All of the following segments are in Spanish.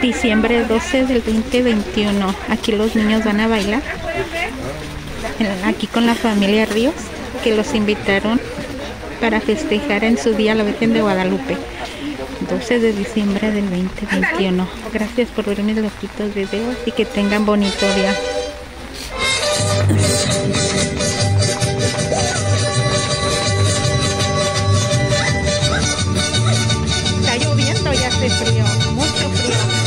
diciembre 12 del 2021. Aquí los niños van a bailar. Aquí con la familia Ríos, que los invitaron para festejar en su día la Virgen de Guadalupe. 12 de diciembre del 2021. Gracias por ver mis loquitos videos y que tengan bonito día. Thank you.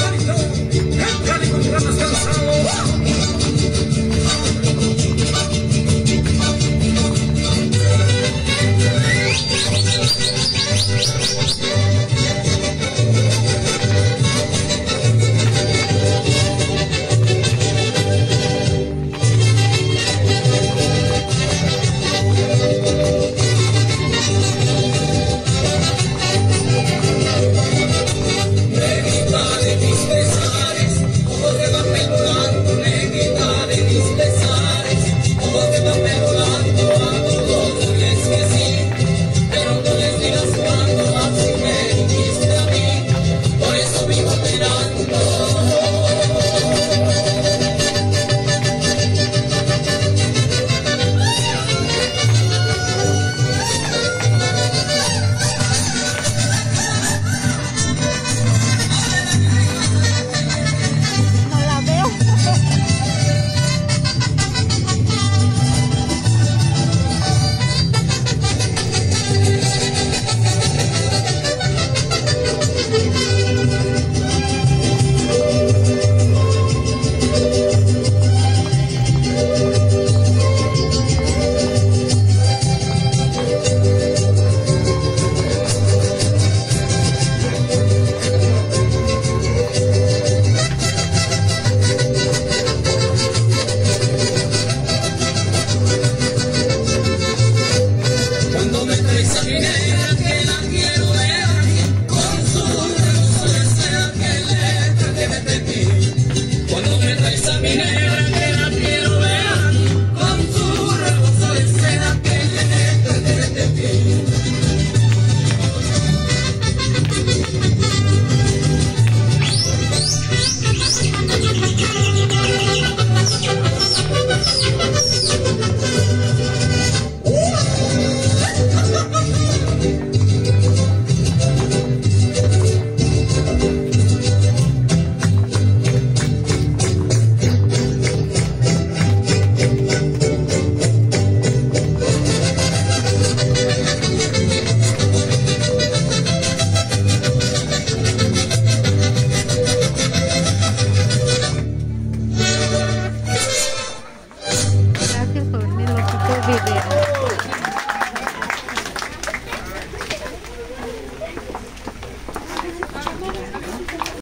Yeah.